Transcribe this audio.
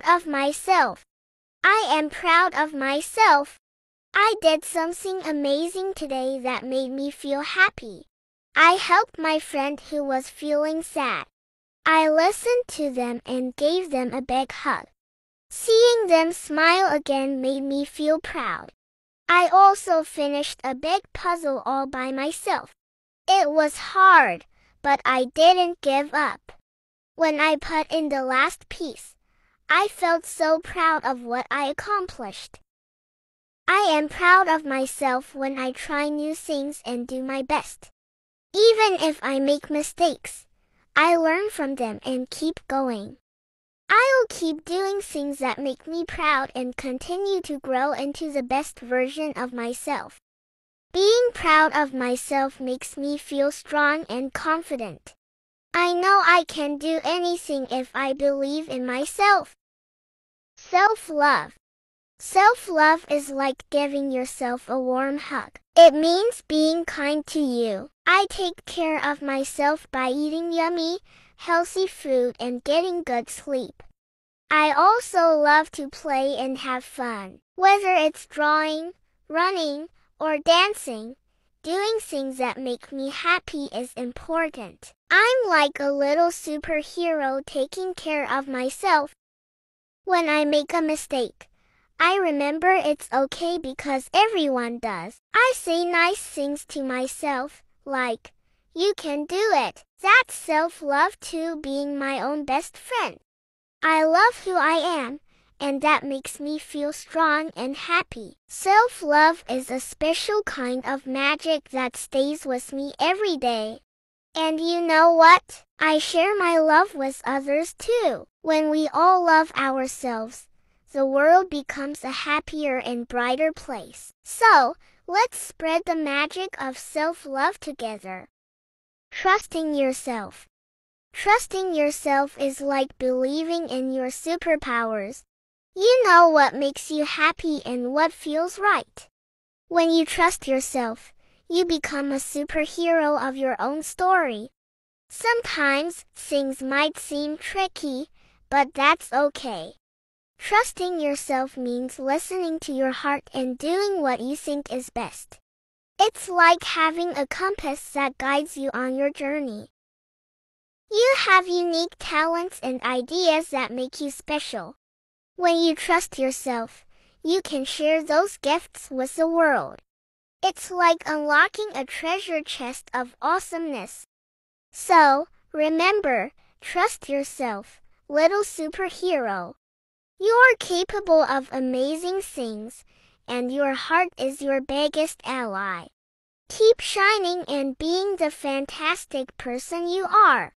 proud of myself. I am proud of myself. I did something amazing today that made me feel happy. I helped my friend who was feeling sad. I listened to them and gave them a big hug. Seeing them smile again made me feel proud. I also finished a big puzzle all by myself. It was hard, but I didn't give up. When I put in the last piece, I felt so proud of what I accomplished. I am proud of myself when I try new things and do my best. Even if I make mistakes, I learn from them and keep going. I'll keep doing things that make me proud and continue to grow into the best version of myself. Being proud of myself makes me feel strong and confident. I know I can do anything if I believe in myself. Self-love. Self-love is like giving yourself a warm hug. It means being kind to you. I take care of myself by eating yummy, healthy food and getting good sleep. I also love to play and have fun. Whether it's drawing, running, or dancing, doing things that make me happy is important. I'm like a little superhero taking care of myself. When I make a mistake, I remember it's okay because everyone does. I say nice things to myself, like, you can do it. That's self-love too, being my own best friend. I love who I am, and that makes me feel strong and happy. Self-love is a special kind of magic that stays with me every day. And you know what? I share my love with others too. When we all love ourselves, the world becomes a happier and brighter place. So, let's spread the magic of self-love together. Trusting yourself. Trusting yourself is like believing in your superpowers. You know what makes you happy and what feels right. When you trust yourself, you become a superhero of your own story. Sometimes things might seem tricky, but that's okay. Trusting yourself means listening to your heart and doing what you think is best. It's like having a compass that guides you on your journey. You have unique talents and ideas that make you special. When you trust yourself, you can share those gifts with the world. It's like unlocking a treasure chest of awesomeness. So, remember, trust yourself, little superhero. You are capable of amazing things, and your heart is your biggest ally. Keep shining and being the fantastic person you are.